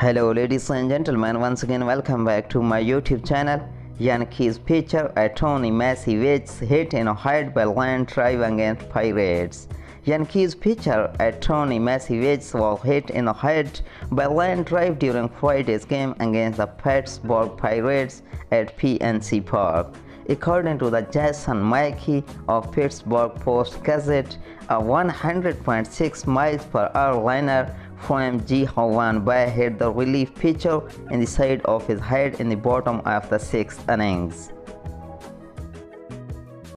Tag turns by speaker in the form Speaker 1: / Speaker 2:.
Speaker 1: Hello ladies and gentlemen, once again welcome back to my YouTube channel. Yankees pitcher Tony Misiewicz hit in a hit by line drive against Pirates. Yankees pitcher Tony Misiewicz was hit in a hit by line drive during Friday's game against the Pittsburgh Pirates at PNC Park. According to the Jason Mackey of Pittsburgh Post Gazette, a 100.6 miles per hour liner from Ji Hwan Bae hit the relief pitcher in the side of his head in the bottom of the sixth innings.